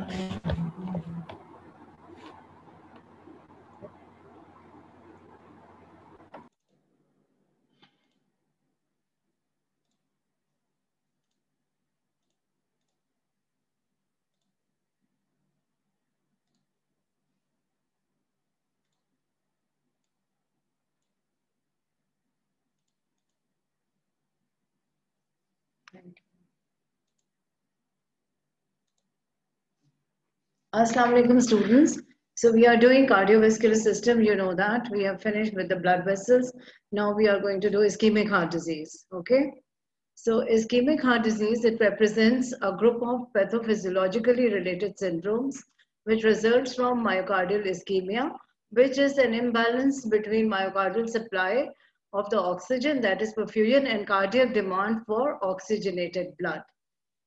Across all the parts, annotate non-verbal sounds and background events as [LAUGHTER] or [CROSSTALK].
and Assalamu alaikum students. So we are doing cardiovascular system, you know that. We have finished with the blood vessels. Now we are going to do ischemic heart disease, okay? So ischemic heart disease, it represents a group of pathophysiologically related syndromes which results from myocardial ischemia, which is an imbalance between myocardial supply of the oxygen, that is perfusion, and cardiac demand for oxygenated blood.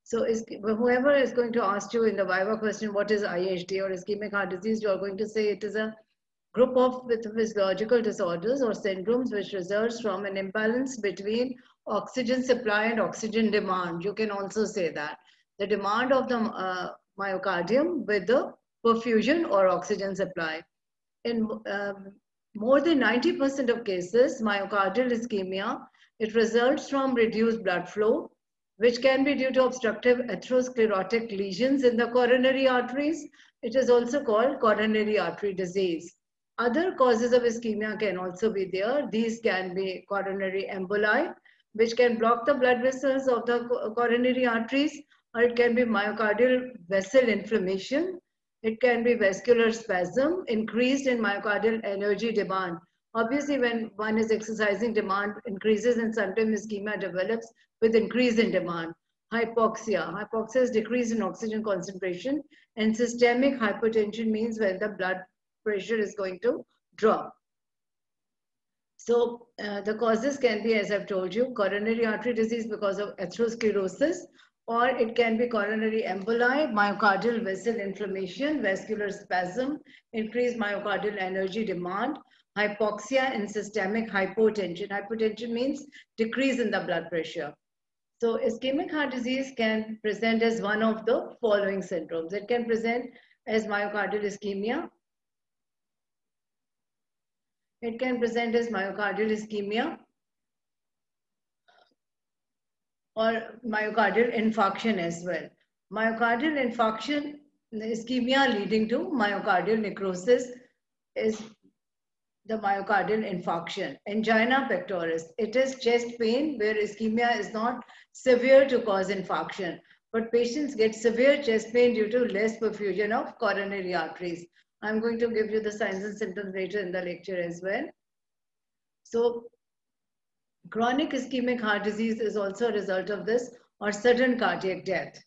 So is, whoever is going to ask you in the Viva question, what is IHD or ischemic heart disease, you are going to say it is a group of physiological disorders or syndromes which results from an imbalance between oxygen supply and oxygen demand. You can also say that. The demand of the uh, myocardium with the perfusion or oxygen supply. In um, more than 90% of cases, myocardial ischemia, it results from reduced blood flow, which can be due to obstructive atherosclerotic lesions in the coronary arteries. It is also called coronary artery disease. Other causes of ischemia can also be there. These can be coronary emboli, which can block the blood vessels of the coronary arteries, or it can be myocardial vessel inflammation. It can be vascular spasm, increased in myocardial energy demand. Obviously, when one is exercising, demand increases and sometimes ischemia develops with increase in demand. Hypoxia. Hypoxia is decrease in oxygen concentration and systemic hypertension means when the blood pressure is going to drop. So uh, the causes can be, as I've told you, coronary artery disease because of atherosclerosis, or it can be coronary emboli, myocardial vessel inflammation, vascular spasm, increased myocardial energy demand, hypoxia, and systemic hypotension. Hypotension means decrease in the blood pressure. So ischemic heart disease can present as one of the following syndromes. It can present as myocardial ischemia. It can present as myocardial ischemia or myocardial infarction as well. Myocardial infarction, ischemia leading to myocardial necrosis is the myocardial infarction. Angina pectoris, it is chest pain where ischemia is not severe to cause infarction, but patients get severe chest pain due to less perfusion of coronary arteries. I'm going to give you the signs and symptoms later in the lecture as well. So chronic ischemic heart disease is also a result of this or sudden cardiac death.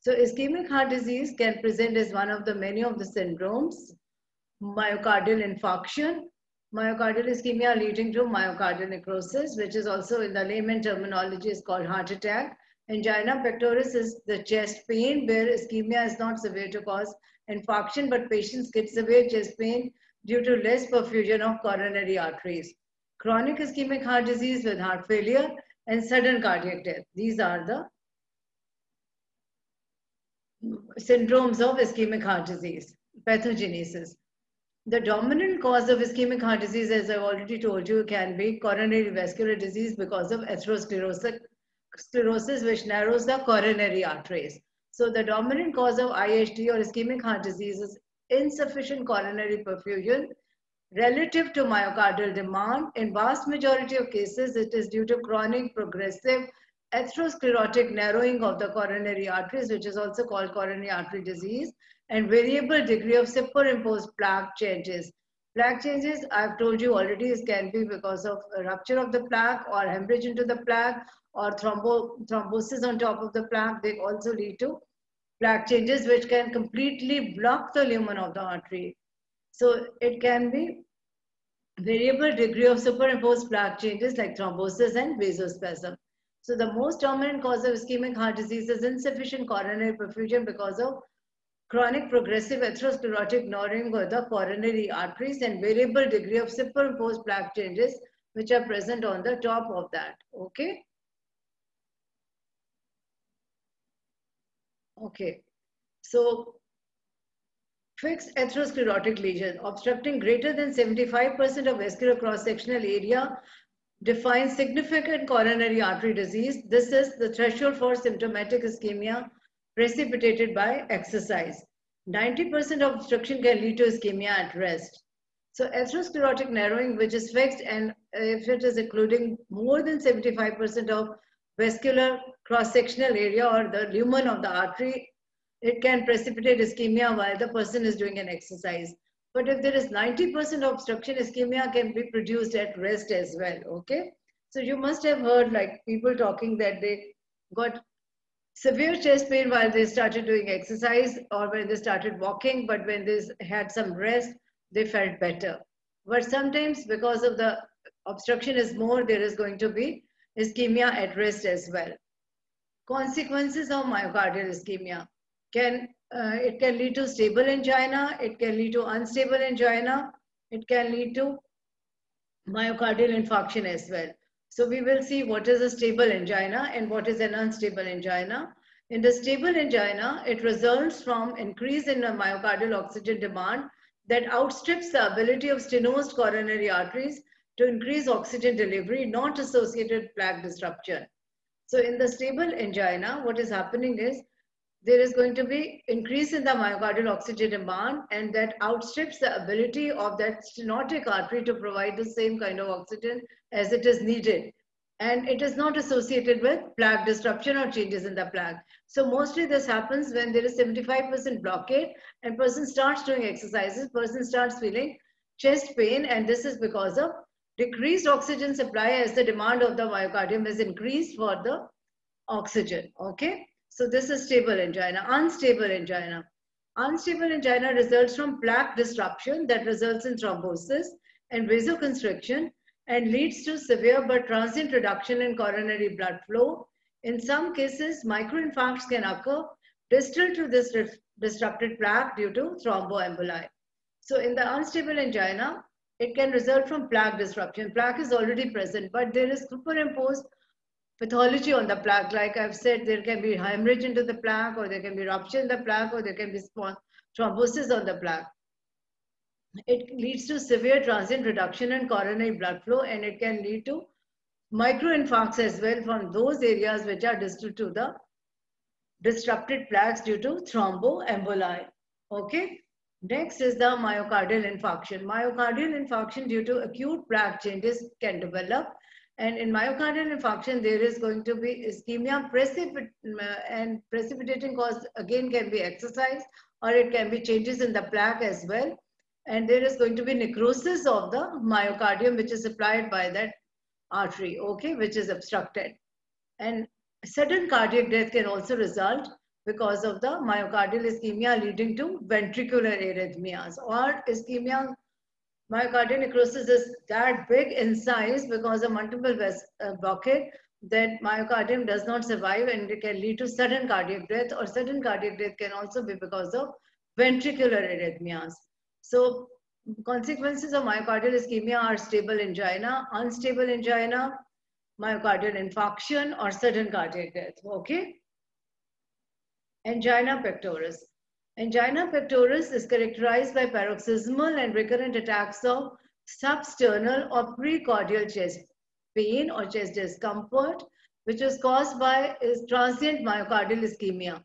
So ischemic heart disease can present as one of the many of the syndromes, myocardial infarction, myocardial ischemia leading to myocardial necrosis, which is also in the layman terminology is called heart attack. Angina pectoris is the chest pain where ischemia is not severe to cause infarction, but patients get severe chest pain due to less perfusion of coronary arteries. Chronic ischemic heart disease with heart failure and sudden cardiac death. These are the syndromes of ischemic heart disease, pathogenesis. The dominant cause of ischemic heart disease, as I've already told you, can be coronary vascular disease because of atherosclerosis, sclerosis, which narrows the coronary arteries. So the dominant cause of IHD or ischemic heart disease is insufficient coronary perfusion relative to myocardial demand. In vast majority of cases, it is due to chronic progressive atherosclerotic narrowing of the coronary arteries, which is also called coronary artery disease, and variable degree of superimposed plaque changes. Plaque changes, I've told you already, can be because of rupture of the plaque or hemorrhage into the plaque or thrombo thrombosis on top of the plaque. They also lead to plaque changes which can completely block the lumen of the artery. So it can be variable degree of superimposed plaque changes like thrombosis and vasospasm. So the most dominant cause of ischemic heart disease is insufficient coronary perfusion because of chronic progressive atherosclerotic narrowing of the coronary arteries and variable degree of superimposed plaque changes which are present on the top of that. Okay. Okay. So Fixed atherosclerotic lesion obstructing greater than 75% of vascular cross-sectional area defines significant coronary artery disease. This is the threshold for symptomatic ischemia precipitated by exercise. 90% of obstruction can lead to ischemia at rest. So atherosclerotic narrowing, which is fixed, and if it is including more than 75% of vascular cross-sectional area or the lumen of the artery, it can precipitate ischemia while the person is doing an exercise. But if there is 90% obstruction, ischemia can be produced at rest as well, okay? So you must have heard like people talking that they got severe chest pain while they started doing exercise or when they started walking, but when they had some rest, they felt better. But sometimes because of the obstruction is more, there is going to be ischemia at rest as well. Consequences of myocardial ischemia can uh, it can lead to stable angina, it can lead to unstable angina, it can lead to myocardial infarction as well. So we will see what is a stable angina and what is an unstable angina. In the stable angina, it results from increase in myocardial oxygen demand that outstrips the ability of stenosed coronary arteries to increase oxygen delivery, not associated plaque disruption. So in the stable angina, what is happening is there is going to be increase in the myocardial oxygen demand and that outstrips the ability of that stenotic artery to provide the same kind of oxygen as it is needed. And it is not associated with plaque disruption or changes in the plaque. So mostly this happens when there is 75% blockade and person starts doing exercises, person starts feeling chest pain and this is because of decreased oxygen supply as the demand of the myocardium is increased for the oxygen, okay? So this is stable angina, unstable angina. Unstable angina results from plaque disruption that results in thrombosis and vasoconstriction and leads to severe but transient reduction in coronary blood flow. In some cases, microinfarcts can occur distal to this disrupted plaque due to thromboemboli. So in the unstable angina, it can result from plaque disruption. Plaque is already present, but there is superimposed pathology on the plaque. Like I've said, there can be hemorrhage into the plaque, or there can be rupture in the plaque, or there can be thrombosis on the plaque. It leads to severe transient reduction in coronary blood flow, and it can lead to microinfarcts as well from those areas which are distal to the disrupted plaques due to thromboemboli. Okay. Next is the myocardial infarction. Myocardial infarction due to acute plaque changes can develop and in myocardial infarction, there is going to be ischemia precipit and precipitating cause again can be exercise or it can be changes in the plaque as well. And there is going to be necrosis of the myocardium, which is supplied by that artery, okay, which is obstructed. And sudden cardiac death can also result because of the myocardial ischemia leading to ventricular arrhythmias or ischemia myocardial necrosis is that big in size because of multiple uh, blockade that myocardium does not survive and it can lead to sudden cardiac death or sudden cardiac death can also be because of ventricular arrhythmias. So consequences of myocardial ischemia are stable angina, unstable angina, myocardial infarction or sudden cardiac death, okay? Angina pectoris. Angina pectoris is characterized by paroxysmal and recurrent attacks of substernal or precordial chest pain or chest discomfort, which is caused by is transient myocardial ischemia.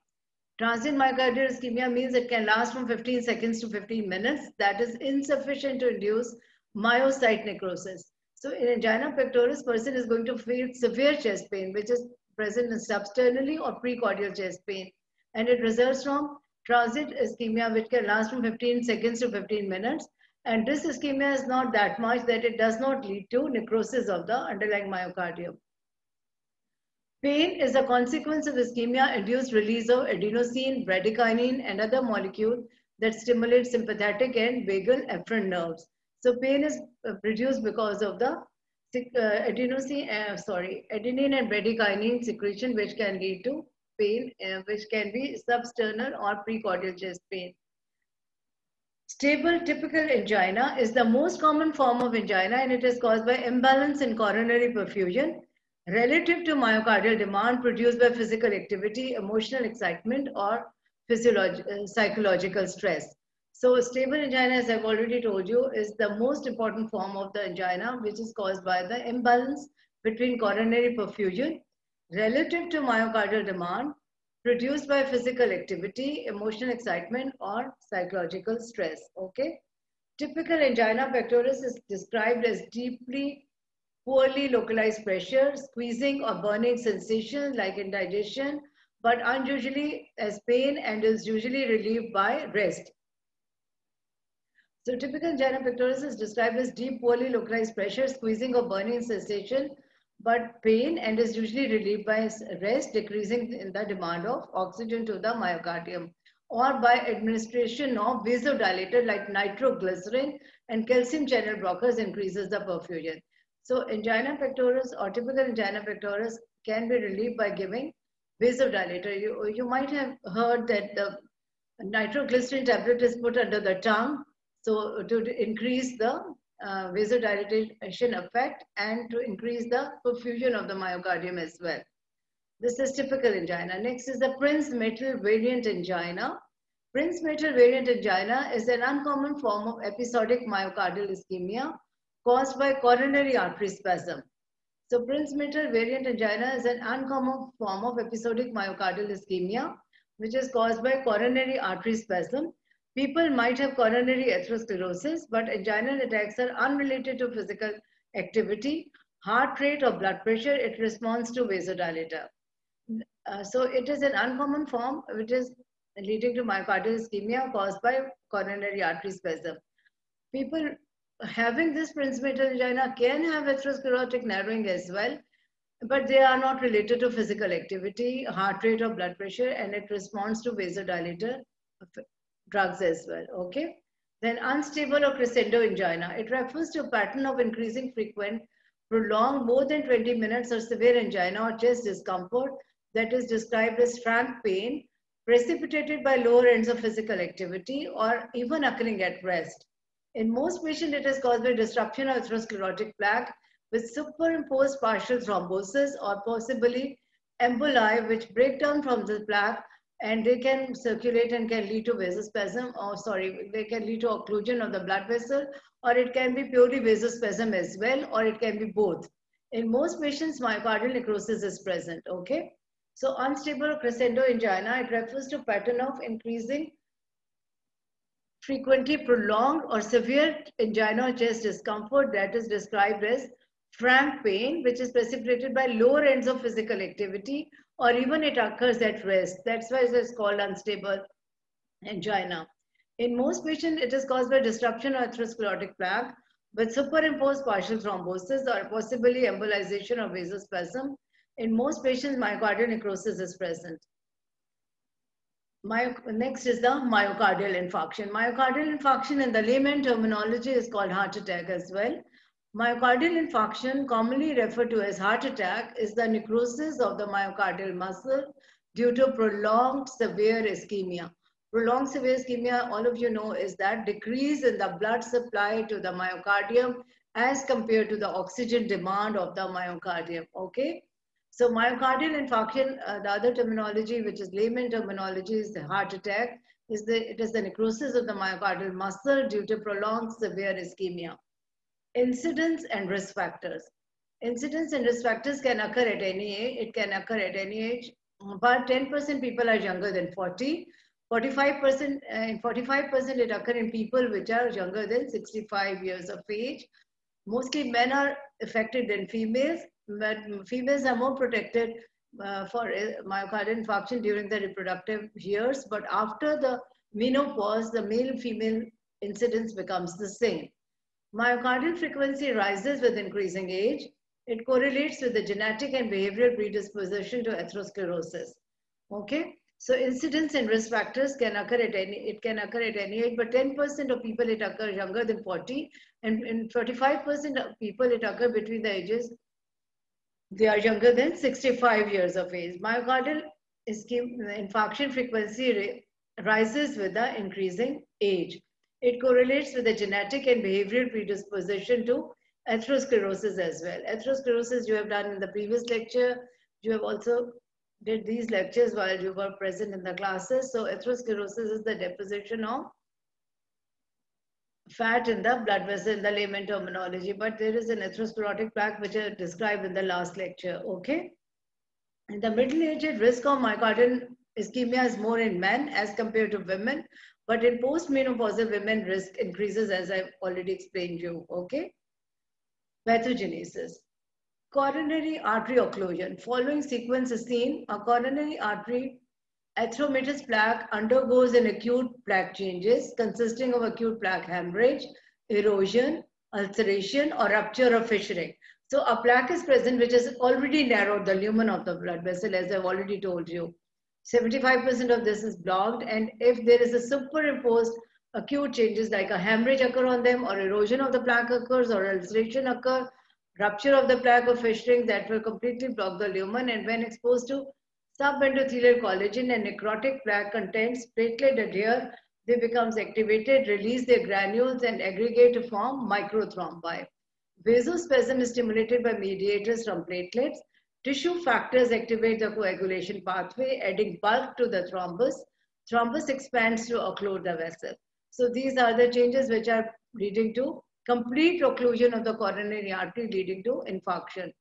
Transient myocardial ischemia means it can last from 15 seconds to 15 minutes. That is insufficient to induce myocyte necrosis. So in angina pectoris, person is going to feel severe chest pain, which is present in substernally or precordial chest pain. And it results from transient ischemia which can last from 15 seconds to 15 minutes. And this ischemia is not that much that it does not lead to necrosis of the underlying myocardium. Pain is a consequence of ischemia-induced release of adenosine, bradykinin, and other molecules that stimulate sympathetic and vagal afferent nerves. So pain is uh, produced because of the uh, adenosine, uh, sorry, adenine and bradykinin secretion, which can lead to pain, uh, which can be substernal or precordial chest pain. Stable typical angina is the most common form of angina and it is caused by imbalance in coronary perfusion relative to myocardial demand produced by physical activity, emotional excitement or physiological, uh, psychological stress. So stable angina, as I've already told you, is the most important form of the angina, which is caused by the imbalance between coronary perfusion relative to myocardial demand produced by physical activity, emotional excitement, or psychological stress. Okay. Typical angina pectoris is described as deeply, poorly localized pressure, squeezing or burning sensation like indigestion, but unusually as pain and is usually relieved by rest. So typical angina pectoris is described as deep, poorly localized pressure, squeezing or burning sensation, but pain and is usually relieved by rest, decreasing in the demand of oxygen to the myocardium or by administration of vasodilator like nitroglycerin and calcium channel blockers increases the perfusion. So angina pectoris or typical angina pectoris can be relieved by giving vasodilator. You, you might have heard that the nitroglycerin tablet is put under the tongue so to increase the uh, vasodilatation effect and to increase the perfusion of the myocardium as well. This is typical angina. Next is the Prinzmetal variant angina. Prinzmetal variant angina is an uncommon form of episodic myocardial ischemia caused by coronary artery spasm. So Prinzmetal variant angina is an uncommon form of episodic myocardial ischemia which is caused by coronary artery spasm. People might have coronary atherosclerosis, but anginal attacks are unrelated to physical activity, heart rate or blood pressure. It responds to vasodilator. Uh, so it is an uncommon form which is leading to myocardial ischemia caused by coronary artery spasm. People having this Prinzmetal angina can have atherosclerotic narrowing as well, but they are not related to physical activity, heart rate or blood pressure, and it responds to vasodilator drugs as well, okay? Then unstable or crescendo angina. It refers to a pattern of increasing frequent, prolonged more than 20 minutes or severe angina or chest discomfort that is described as frank pain precipitated by lower ends of physical activity or even occurring at rest. In most patients, it is caused by disruption of atherosclerotic plaque with superimposed partial thrombosis or possibly emboli which break down from the plaque and they can circulate and can lead to vasospasm or sorry, they can lead to occlusion of the blood vessel or it can be purely vasospasm as well or it can be both. In most patients, myocardial necrosis is present, okay? So unstable crescendo angina, it refers to pattern of increasing frequently prolonged or severe angina chest discomfort that is described as frank pain, which is precipitated by lower ends of physical activity, or even it occurs at rest. That's why it is called unstable angina. In most patients, it is caused by disruption of atherosclerotic plaque with superimposed partial thrombosis or possibly embolization or vasospasm in most patients, myocardial necrosis is present. My, next is the myocardial infarction. Myocardial infarction in the layman terminology is called heart attack as well. Myocardial infarction, commonly referred to as heart attack, is the necrosis of the myocardial muscle due to prolonged severe ischemia. Prolonged severe ischemia, all of you know, is that decrease in the blood supply to the myocardium as compared to the oxygen demand of the myocardium, okay? So myocardial infarction, uh, the other terminology, which is layman terminology, is the heart attack. Is the, it is the necrosis of the myocardial muscle due to prolonged severe ischemia. Incidence and risk factors. Incidence and risk factors can occur at any age. It can occur at any age. But 10% people are younger than 40. 45% uh, in 45% it occur in people which are younger than 65 years of age. Mostly men are affected than females but females are more protected uh, for uh, myocardial infarction during the reproductive years, but after the menopause, the male-female incidence becomes the same. Myocardial frequency rises with increasing age. It correlates with the genetic and behavioral predisposition to atherosclerosis. Okay, so incidence and risk factors can occur at any, it can occur at any age, but 10% of people it occurs younger than 40 and in 45% of people it occur between the ages they are younger than 65 years of age. Myocardial infarction frequency rises with the increasing age. It correlates with the genetic and behavioral predisposition to atherosclerosis as well. Atherosclerosis you have done in the previous lecture. You have also did these lectures while you were present in the classes. So atherosclerosis is the deposition of fat in the blood vessel in the layman terminology, but there is an atherosclerotic plaque which I described in the last lecture, okay? In the middle-aged, risk of myocardial ischemia is more in men as compared to women, but in postmenopausal women, risk increases as I've already explained you, okay? Pathogenesis. Coronary artery occlusion. Following sequence is seen, a coronary artery atheromatous plaque undergoes an acute plaque changes consisting of acute plaque hemorrhage, erosion, ulceration, or rupture or fissuring. So a plaque is present which has already narrowed the lumen of the blood vessel as I've already told you. 75% of this is blocked and if there is a superimposed acute changes like a hemorrhage occur on them or erosion of the plaque occurs or ulceration occur, rupture of the plaque or fissuring that will completely block the lumen and when exposed to subendothelial collagen and necrotic plaque contents platelet adhere, they becomes activated, release their granules and aggregate to form microthrombi. Vasospasm is stimulated by mediators from platelets. Tissue factors activate the coagulation pathway, adding bulk to the thrombus. Thrombus expands to occlude the vessel. So these are the changes which are leading to complete occlusion of the coronary artery leading to infarction.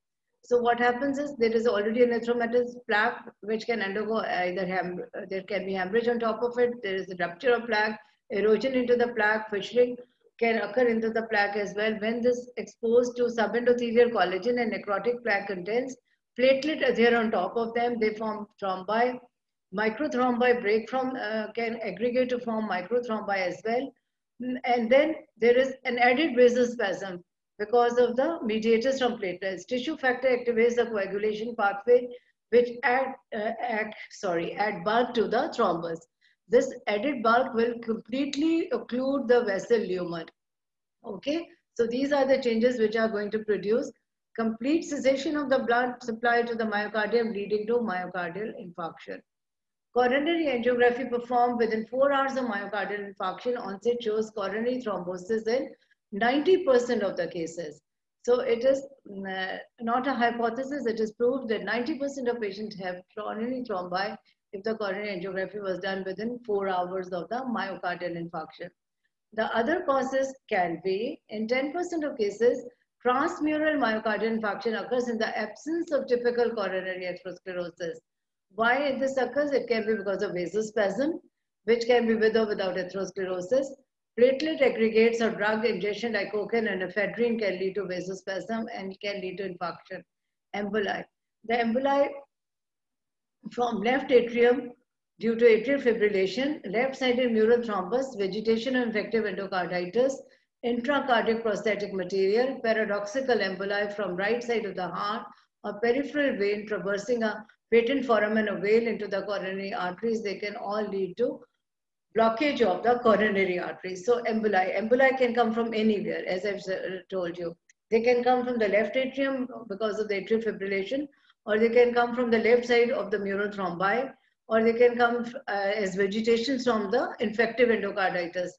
So what happens is there is already an atheromatous plaque which can undergo either hem there can be hemorrhage on top of it, there is a rupture of plaque, erosion into the plaque, fissuring can occur into the plaque as well. When this exposed to subendothelial collagen and necrotic plaque contains platelet adhere on top of them, they form thrombi. Microthrombi break from, uh, can aggregate to form microthrombi as well. And then there is an added vasospasm because of the mediators from platelets. Tissue factor activates the coagulation pathway, which add, uh, sorry, add bulk to the thrombus. This added bulk will completely occlude the vessel lumen. Okay, so these are the changes which are going to produce complete cessation of the blood supply to the myocardium leading to myocardial infarction. Coronary angiography performed within four hours of myocardial infarction onset shows coronary thrombosis in 90% of the cases. So it is uh, not a hypothesis, it is proved that 90% of patients have coronary thrombi if the coronary angiography was done within four hours of the myocardial infarction. The other causes can be, in 10% of cases, transmural myocardial infarction occurs in the absence of typical coronary atherosclerosis. Why this occurs? It can be because of vasospasm, which can be with or without atherosclerosis. Platelet aggregates or drug ingestion like cocaine and ephedrine can lead to vasospasm and can lead to infarction. Emboli. The emboli from left atrium due to atrial fibrillation, left-sided mural thrombus, vegetation of infective endocarditis, intracardiac prosthetic material, paradoxical emboli from right side of the heart, a peripheral vein traversing a patent foramen ovale into the coronary arteries, they can all lead to blockage of the coronary arteries. So emboli, emboli can come from anywhere, as I've told you. They can come from the left atrium because of the atrial fibrillation, or they can come from the left side of the mural thrombi, or they can come uh, as vegetations from the infective endocarditis.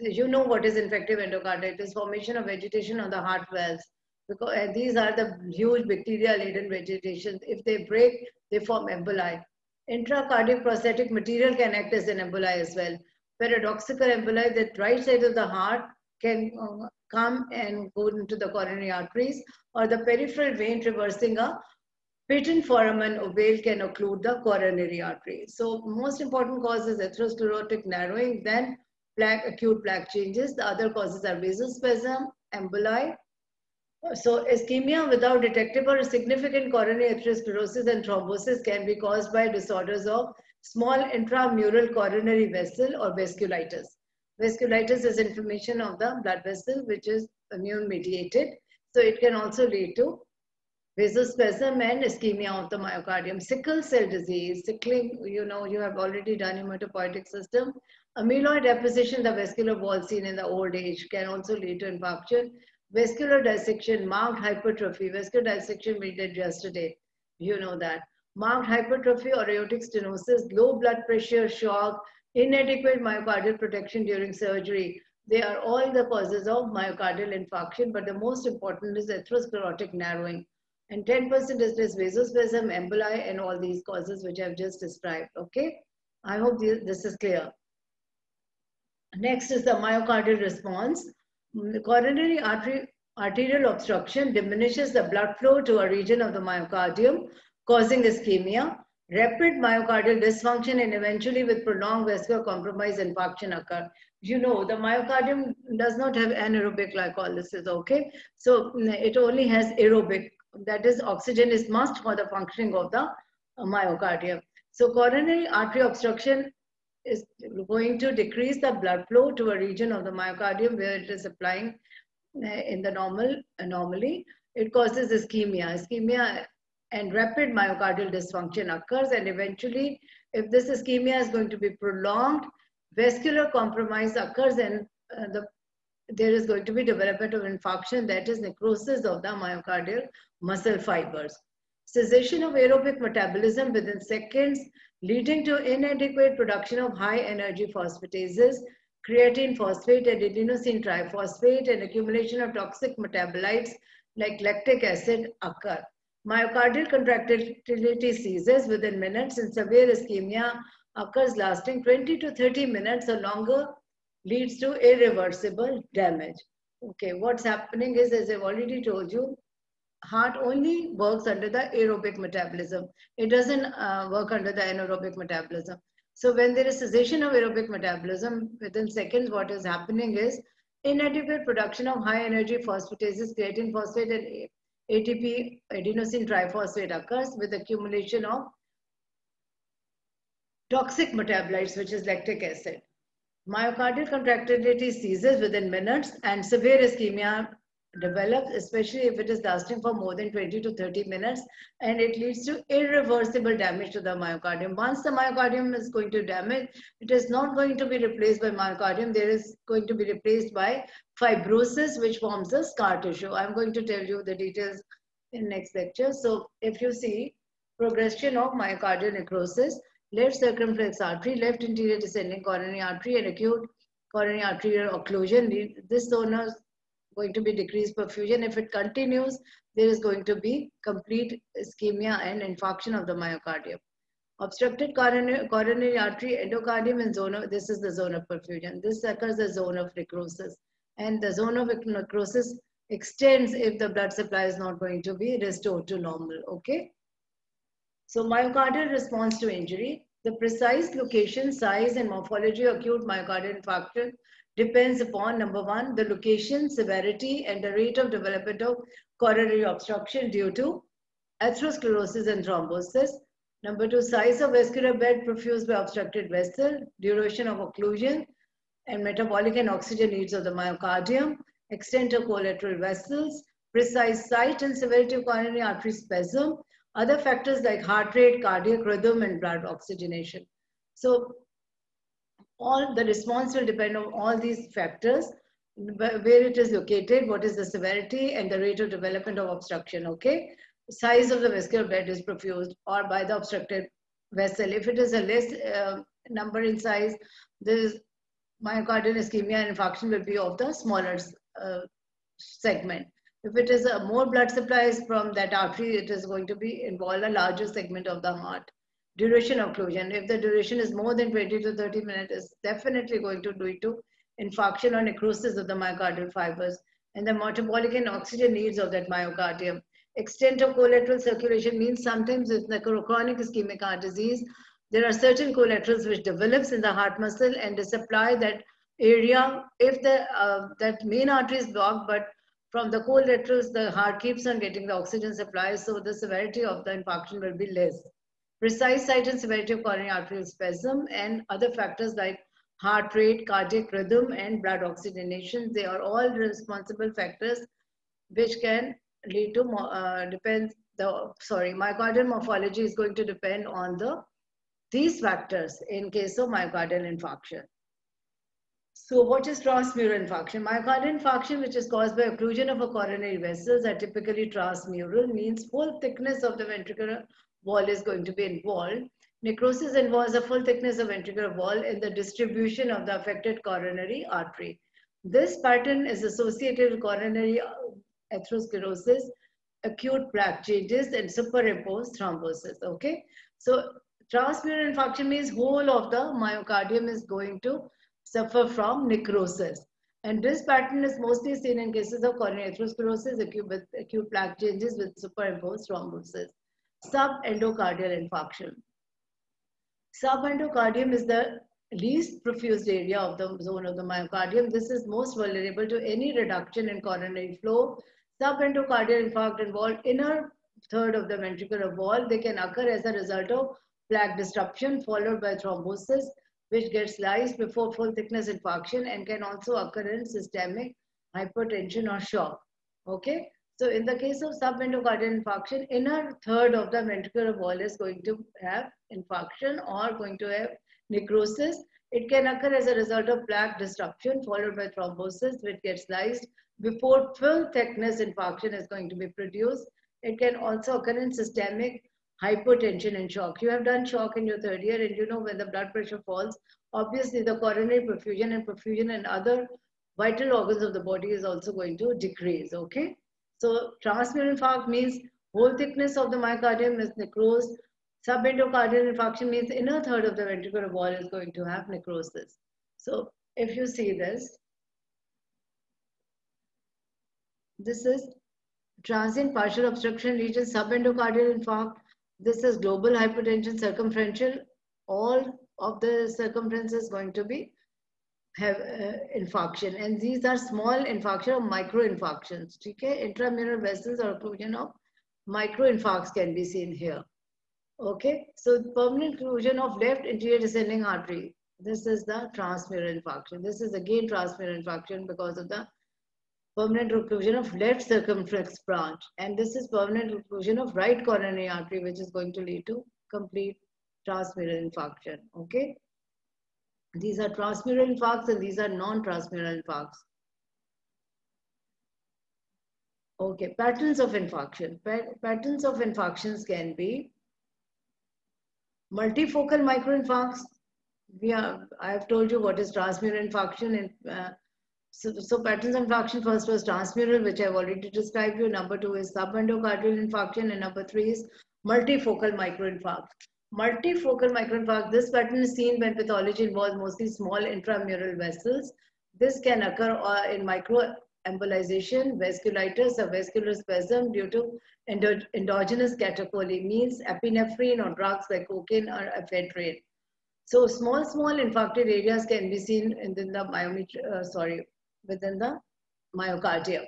You know what is infective endocarditis, formation of vegetation on the heart valves. Because these are the huge bacteria-laden vegetations. If they break, they form emboli. Intracardiac prosthetic material can act as an emboli as well. Paradoxical emboli, that right side of the heart can uh, come and go into the coronary arteries or the peripheral vein traversing a patent foramen ovale can occlude the coronary artery. So most important cause is atherosclerotic narrowing, then plaque, acute plaque changes. The other causes are vasospasm, emboli, so ischemia without detectable or significant coronary atherosclerosis and thrombosis can be caused by disorders of small intramural coronary vessel or vasculitis. Vasculitis is inflammation of the blood vessel which is immune mediated. So it can also lead to vasospasm and ischemia of the myocardium. Sickle cell disease, sickling, you know, you have already done hematopoietic system. Amyloid deposition, the vascular wall seen in the old age can also lead to infarction vascular dissection, marked hypertrophy. Vascular dissection we did yesterday. You know that. Marked hypertrophy or aortic stenosis, low blood pressure, shock, inadequate myocardial protection during surgery. They are all the causes of myocardial infarction, but the most important is atherosclerotic narrowing. And 10% is this vasospasm, emboli, and all these causes which I've just described. Okay? I hope this is clear. Next is the myocardial response. Coronary artery, arterial obstruction diminishes the blood flow to a region of the myocardium, causing ischemia. Rapid myocardial dysfunction and eventually with prolonged vascular compromise infarction occur. You know, the myocardium does not have anaerobic glycolysis, okay? So mm, it only has aerobic, that is oxygen is must for the functioning of the myocardium. So coronary artery obstruction is going to decrease the blood flow to a region of the myocardium where it is applying uh, in the normal anomaly. It causes ischemia. Ischemia and rapid myocardial dysfunction occurs and eventually if this ischemia is going to be prolonged, vascular compromise occurs and uh, the, there is going to be development of infarction that is necrosis of the myocardial muscle fibers. Cessation of aerobic metabolism within seconds leading to inadequate production of high energy phosphatases, creatine phosphate and adenosine triphosphate and accumulation of toxic metabolites like lactic acid occur. Myocardial contractility ceases within minutes and severe ischemia occurs lasting 20 to 30 minutes or longer leads to irreversible damage. Okay, what's happening is, as I've already told you, heart only works under the aerobic metabolism. It doesn't uh, work under the anaerobic metabolism. So when there is cessation of aerobic metabolism, within seconds, what is happening is inadequate production of high energy phosphatases, creatine phosphate and ATP adenosine triphosphate occurs with accumulation of toxic metabolites, which is lactic acid. Myocardial contractility ceases within minutes and severe ischemia develops, especially if it is lasting for more than 20 to 30 minutes, and it leads to irreversible damage to the myocardium. Once the myocardium is going to damage, it is not going to be replaced by myocardium. There is going to be replaced by fibrosis, which forms the scar tissue. I'm going to tell you the details in next lecture. So if you see progression of myocardial necrosis, left circumflex artery, left anterior descending coronary artery, and acute coronary arterial occlusion. This zone going to be decreased perfusion. If it continues, there is going to be complete ischemia and infarction of the myocardium. Obstructed coronary, coronary artery, endocardium, and zone of, this is the zone of perfusion. This occurs the zone of necrosis. And the zone of necrosis extends if the blood supply is not going to be restored to normal, okay? So myocardial response to injury, the precise location, size, and morphology of acute myocardial infarction depends upon number one, the location, severity, and the rate of development of coronary obstruction due to atherosclerosis and thrombosis. Number two, size of vascular bed perfused by obstructed vessel, duration of occlusion, and metabolic and oxygen needs of the myocardium, extent of collateral vessels, precise site and severity of coronary artery spasm, other factors like heart rate, cardiac rhythm, and blood oxygenation. So all the response will depend on all these factors where it is located, what is the severity and the rate of development of obstruction, okay? Size of the vascular bed is perfused or by the obstructed vessel. If it is a less uh, number in size, this myocardial ischemia and infarction will be of the smaller uh, segment. If it is a more blood supplies from that artery, it is going to be involve a larger segment of the heart duration of occlusion. If the duration is more than 20 to 30 minutes, it's definitely going to lead to infarction or necrosis of the myocardial fibers and the metabolic and oxygen needs of that myocardium. Extent of collateral circulation means sometimes with the chronic ischemic heart disease, there are certain collaterals which develops in the heart muscle and they supply that area if the uh, that main artery is blocked, but from the collaterals, the heart keeps on getting the oxygen supply, so the severity of the infarction will be less precise site and severity of coronary arterial spasm, and other factors like heart rate, cardiac rhythm, and blood oxygenation. They are all responsible factors which can lead to, uh, depends, the, sorry, myocardial morphology is going to depend on the these factors in case of myocardial infarction. So what is transmural infarction? Myocardial infarction, which is caused by occlusion of a coronary vessels, are typically transmural, means full thickness of the ventricular wall is going to be involved. Necrosis involves a full thickness of ventricular wall in the distribution of the affected coronary artery. This pattern is associated with coronary uh, atherosclerosis, acute plaque changes, and superimposed thrombosis. Okay, so transmural infarction means whole of the myocardium is going to suffer from necrosis. And this pattern is mostly seen in cases of coronary atherosclerosis acute, acute plaque changes with superimposed thrombosis. Subendocardial infarction. Subendocardium is the least perfused area of the zone of the myocardium. This is most vulnerable to any reduction in coronary flow. Subendocardial infarct involved inner third of the ventricular wall. They can occur as a result of plaque disruption followed by thrombosis, which gets lysed before full thickness infarction and can also occur in systemic hypertension or shock. Okay. So in the case of subendocardial infarction, inner third of the ventricular wall is going to have infarction or going to have necrosis. It can occur as a result of plaque disruption followed by thrombosis, which gets lysed before full thickness infarction is going to be produced. It can also occur in systemic hypotension and shock. You have done shock in your third year and you know when the blood pressure falls, obviously the coronary perfusion and perfusion and other vital organs of the body is also going to decrease, okay? So transmural infarct means whole thickness of the myocardium is necrosed. Subendocardial infarction means inner third of the ventricular wall is going to have necrosis. So if you see this, this is transient partial obstruction lesion, subendocardial infarct. This is global hypertension circumferential. All of the circumference is going to be have uh, infarction. And these are small infarction or micro infarctions okay? Intramural vessels or occlusion of micro infarcts can be seen here okay? So permanent occlusion of left anterior descending artery. This is the transmural infarction. This is again transmural infarction because of the permanent occlusion of left circumflex branch. And this is permanent occlusion of right coronary artery which is going to lead to complete transmural infarction okay these are transmural infarcts and these are non-transmural infarcts. Okay, patterns of infarction. patterns of infarctions can be multifocal microinfarcts. We are, I have told you what is transmural infarction. Uh, so, so patterns of infarction first was transmural, which I've already described you. Number two is subendocardial infarction. And number three is multifocal microinfarct. Multifocal microinfarct, this pattern is seen when pathology involves mostly small intramural vessels. This can occur uh, in microembolization, vasculitis, or vascular spasm due to endo endogenous catecholamines, epinephrine, or drugs like cocaine or ephedrine. So small, small infarcted areas can be seen within the myometer, uh, sorry, within the myocardium.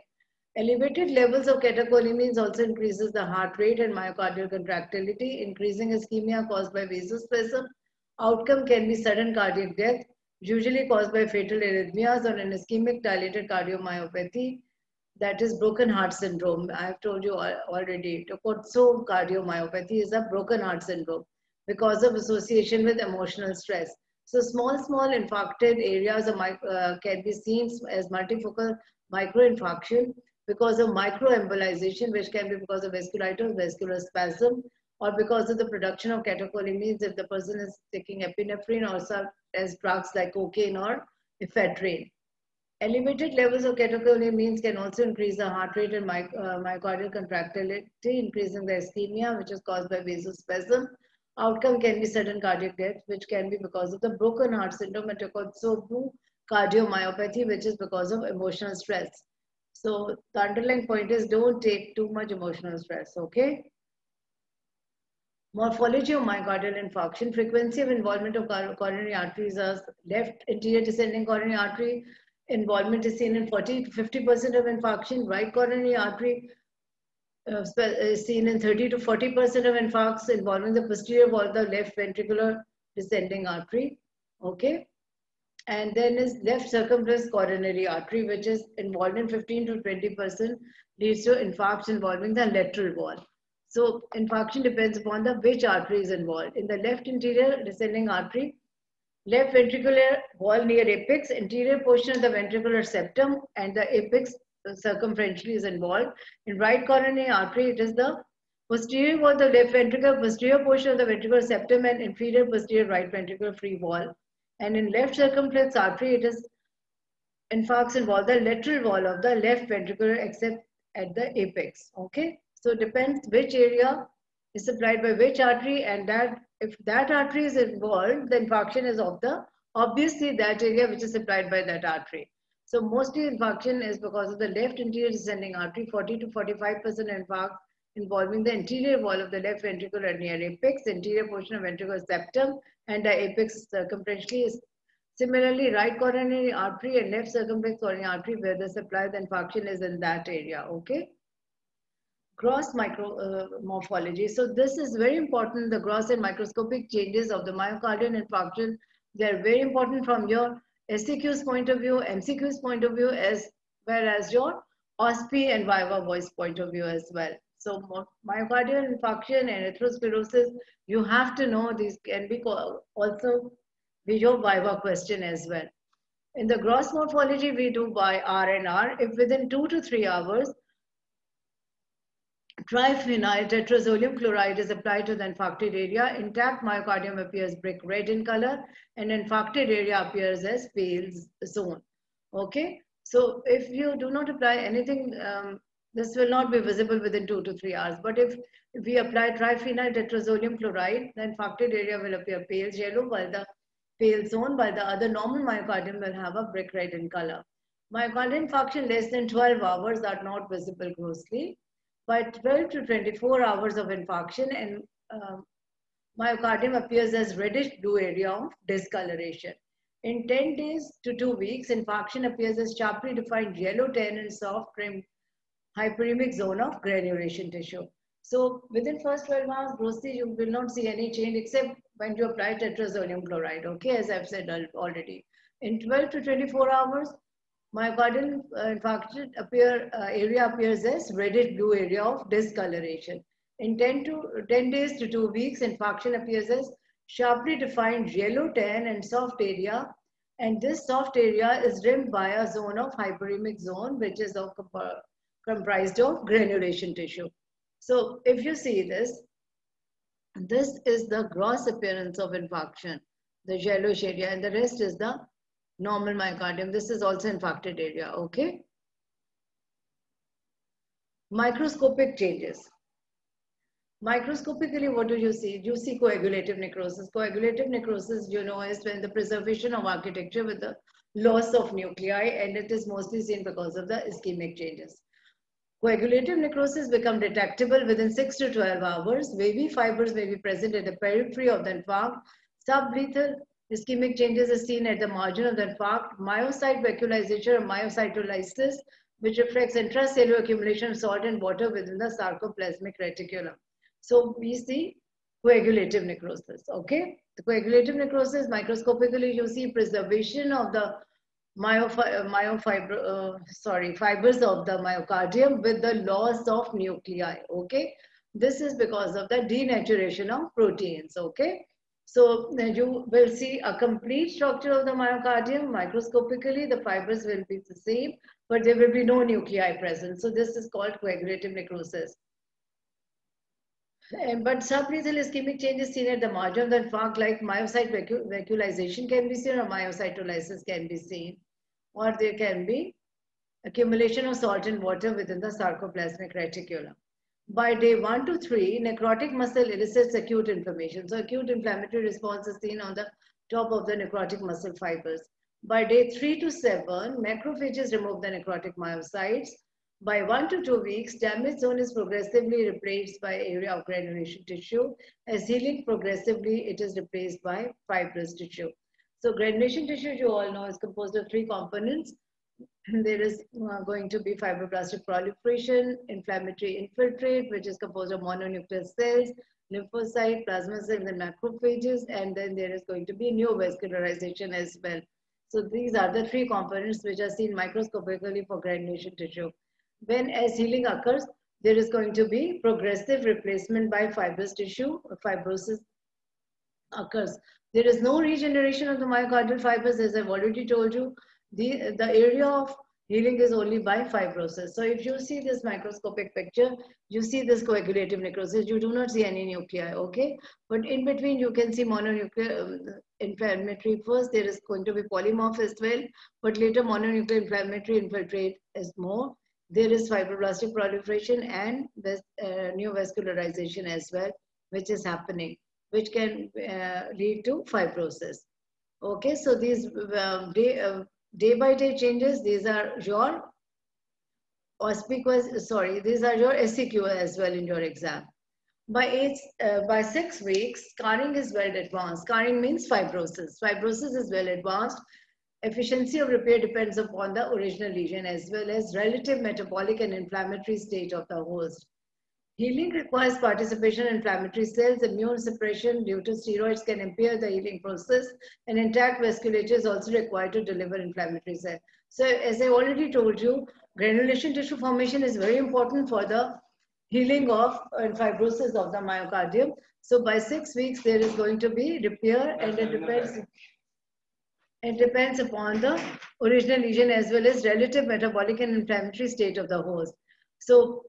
Elevated levels of catecholamines also increases the heart rate and myocardial contractility, increasing ischemia caused by vasospasm. Outcome can be sudden cardiac death, usually caused by fatal arrhythmias or an ischemic dilated cardiomyopathy, that is broken heart syndrome. I have told you already, Takotsu cardiomyopathy is a broken heart syndrome because of association with emotional stress. So small, small infarcted areas uh, can be seen as multifocal microinfarction because of microembolization, which can be because of vasculitis, vascular spasm, or because of the production of catecholamines if the person is taking epinephrine or some as drugs like cocaine or ephedrine. Elevated levels of catecholamines can also increase the heart rate and my, uh, myocardial contractility, increasing the ischemia, which is caused by vasospasm. Outcome can be sudden cardiac death, which can be because of the broken heart syndrome and Takotsu cardiomyopathy, which is because of emotional stress. So the underlying point is don't take too much emotional stress, okay? Morphology of myocardial infarction, frequency of involvement of coronary arteries as left anterior descending coronary artery, involvement is seen in 40 to 50% of infarction, right coronary artery uh, is seen in 30 to 40% of infarcts involving the posterior wall of the left ventricular descending artery, okay? And then is left circumflex coronary artery, which is involved in 15 to 20% leads to infarction involving the lateral wall. So infarction depends upon the which artery is involved. In the left anterior descending artery, left ventricular wall near apex, anterior portion of the ventricular septum and the apex circumferentially is involved. In right coronary artery, it is the posterior wall, the left ventricle, posterior portion of the ventricular septum and inferior posterior right ventricular free wall. And in left circumflex artery, it is infarcts involve the lateral wall of the left ventricle except at the apex. Okay. So it depends which area is supplied by which artery and that if that artery is involved, the infarction is of the obviously that area which is supplied by that artery. So mostly infarction is because of the left anterior descending artery, 40 to 45% infarct involving the anterior wall of the left ventricle and near apex, anterior portion of ventricular septum, and the apex circumferentially. Is Similarly, right coronary artery and left circumflex coronary artery where the supply the infarction is in that area, okay? Gross micro uh, morphology. So this is very important, the gross and microscopic changes of the myocardial infarction. They're very important from your SEQ's point of view, MCQ's point of view, as well as your OSPE and Viva voice point of view as well. So myocardial infarction and atherosclerosis, you have to know these can be also be your Viva question as well. In the gross morphology, we do by RNR. If within two to three hours, triphenyl tetrazolium chloride is applied to the infarcted area, intact myocardium appears brick red in color and infarcted area appears as pale zone. Okay, so if you do not apply anything, um, this will not be visible within two to three hours. But if, if we apply triphenyl tetrazolium chloride, the infarcted area will appear pale yellow while the pale zone, while the other normal myocardium will have a brick red in color. Myocardial infarction less than 12 hours are not visible grossly by 12 to 24 hours of infarction and um, myocardium appears as reddish blue area of discoloration. In 10 days to 2 weeks, infarction appears as sharply defined yellow tan and soft trim hyperemic zone of granulation tissue. So within first 12 hours, grossly you will not see any change except when you apply tetrazolium chloride, okay, as I've said already. In 12 to 24 hours, Myocardial uh, infarction appear, uh, area appears as reddish blue area of discoloration. In 10 to 10 days to 2 weeks, infarction appears as sharply defined yellow tan and soft area. And this soft area is rimmed by a zone of hyperemic zone, which is of, uh, comprised of granulation tissue. So if you see this, this is the gross appearance of infarction, the yellowish area, and the rest is the normal myocardium. This is also infarcted area, okay? Microscopic changes. Microscopically, what do you see? You see coagulative necrosis. Coagulative necrosis, you know, is when the preservation of architecture with the loss of nuclei and it is mostly seen because of the ischemic changes. Coagulative necrosis become detectable within 6 to 12 hours. Wavy fibers may be present at the periphery of the infarct. Sublethal Ischemic changes are seen at the margin of the infarct, myocyte vacuolization or myocytolysis, which reflects intracellular accumulation of salt and water within the sarcoplasmic reticulum. So we see coagulative necrosis, okay? The coagulative necrosis, microscopically, you see preservation of the myofibro, uh, sorry, fibers of the myocardium with the loss of nuclei, okay? This is because of the denaturation of proteins, okay? So you will see a complete structure of the myocardium. Microscopically, the fibers will be the same, but there will be no nuclei present. So this is called coagulative necrosis. Eh, but sublethal ischemic changes seen at the margin of the infarct like myocyte vacu vacuolization can be seen or myocytolysis can be seen. Or there can be accumulation of salt and water within the sarcoplasmic reticulum. By day one to three, necrotic muscle elicits acute inflammation. So acute inflammatory response is seen on the top of the necrotic muscle fibers. By day three to seven, macrophages remove the necrotic myocytes. By one to two weeks, damaged zone is progressively replaced by area of granulation tissue. As healing progressively, it is replaced by fibrous tissue. So granulation tissue, you all know, is composed of three components [CLEARS THROAT] there is uh, going to be fibroblastic proliferation, inflammatory infiltrate, which is composed of mononuclear cells, lymphocyte, plasma cells, and macrophages, and then there is going to be neovascularization as well. So these are the three components which are seen microscopically for granulation tissue. When as healing occurs, there is going to be progressive replacement by fibrous tissue, fibrosis occurs. There is no regeneration of the myocardial fibers, as I've already told you the, the area of healing is only by fibrosis. So if you see this microscopic picture, you see this coagulative necrosis, you do not see any nuclei, okay? But in between, you can see mononuclear um, inflammatory. First, there is going to be polymorph as well, but later mononuclear inflammatory infiltrate is more. There is fibroblastic proliferation and uh, neovascularization as well, which is happening, which can uh, lead to fibrosis. Okay, so these uh, day, uh, day by day changes, these are your auspicuous, sorry, these are your SEQ as well in your exam. By eight, uh, by six weeks, scarring is well advanced. Scarring means fibrosis. Fibrosis is well advanced. Efficiency of repair depends upon the original lesion as well as relative metabolic and inflammatory state of the host. Healing requires participation in inflammatory cells. Immune suppression due to steroids can impair the healing process and intact vasculature is also required to deliver inflammatory cells. So as I already told you, granulation tissue formation is very important for the healing of and fibrosis of the myocardium. So by six weeks, there is going to be repair and it depends, it depends upon the original lesion as well as relative metabolic and inflammatory state of the host. So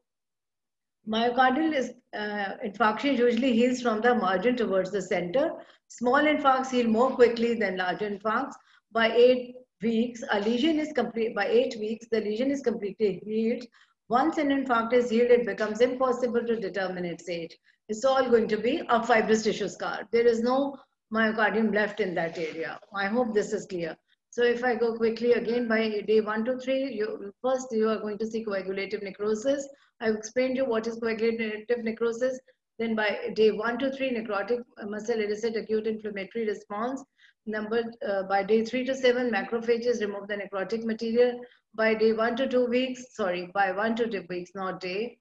myocardial is, uh, infarction usually heals from the margin towards the center. Small infarcts heal more quickly than large infarcts. By eight weeks, a lesion is complete, by eight weeks, the lesion is completely healed. Once an infarct is healed, it becomes impossible to determine its age. It's all going to be a fibrous tissue scar. There is no myocardium left in that area. I hope this is clear. So if I go quickly again by day one to three, you, first you are going to see coagulative necrosis. I've explained you what is coagulative necrosis. Then by day one to three, necrotic muscle elicit acute inflammatory response. Number uh, by day three to seven, macrophages remove the necrotic material. By day one to two weeks, sorry, by one to two weeks, not day,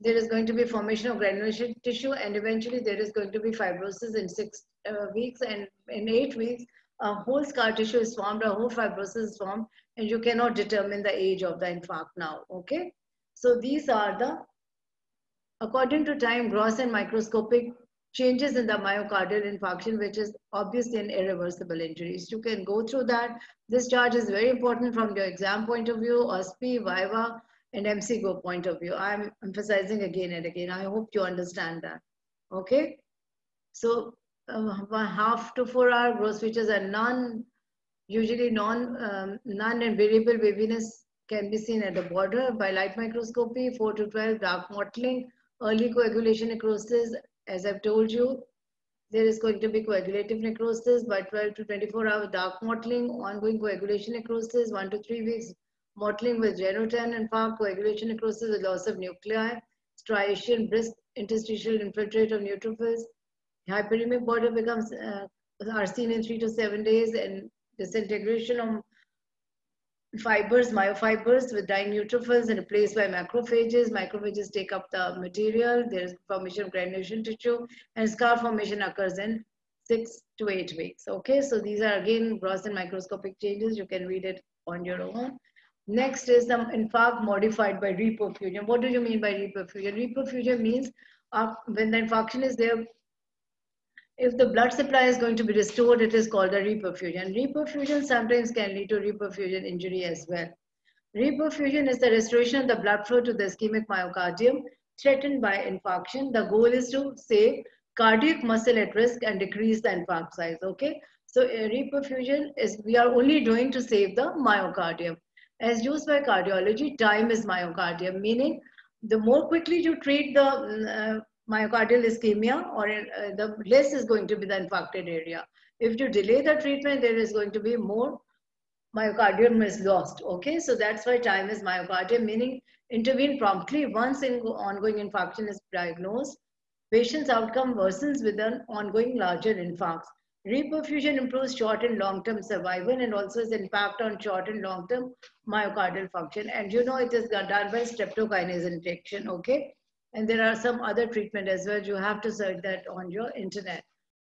there is going to be formation of granulation tissue and eventually there is going to be fibrosis in six Uh, weeks and in eight weeks, a whole scar tissue is formed, a whole fibrosis is formed and you cannot determine the age of the infarct now, okay? So these are the, according to time, gross and microscopic changes in the myocardial infarction, which is obviously an irreversible injuries. You can go through that. This chart is very important from your exam point of view, OSPE, VIVA, and MCQ point of view. I'm emphasizing again and again. I hope you understand that. Okay. So uh, half to four hour growth features are non, usually non, um, non and variable waviness can be seen at the border by light microscopy, 4 to 12 dark mottling, early coagulation necrosis, as I've told you, there is going to be coagulative necrosis by 12 to 24 hour dark mottling, ongoing coagulation necrosis, one to three weeks mottling with genotan infarct, coagulation necrosis with loss of nuclei, striation, brisk interstitial infiltrate of neutrophils, hyperemic border becomes uh, are seen in three to seven days and disintegration of fibers, myofibers with dying neutrophils and replaced by macrophages. Macrophages take up the material. There is formation of granulation tissue and scar formation occurs in six to eight weeks. Okay, so these are again gross and microscopic changes. You can read it on your own. Next is the infarct modified by reperfusion. What do you mean by reperfusion? Reperfusion means uh, when the infarction is there, if the blood supply is going to be restored, it is called a reperfusion. Reperfusion sometimes can lead to reperfusion injury as well. Reperfusion is the restoration of the blood flow to the ischemic myocardium threatened by infarction. The goal is to save cardiac muscle at risk and decrease the infarct size, okay? So uh, reperfusion is, we are only doing to save the myocardium. As used by cardiology, time is myocardium, meaning the more quickly you treat the uh, myocardial ischemia or uh, the less is going to be the infarcted area. If you delay the treatment, there is going to be more myocardium is lost. Okay, so that's why time is myocardium, meaning intervene promptly once in ongoing infarction is diagnosed. Patient's outcome worsens with an ongoing larger infarct. Reperfusion improves short and long-term survival and also has impact on short and long-term myocardial function. And you know it is done by streptokinase injection, okay? And there are some other treatment as well. You have to search that on your internet.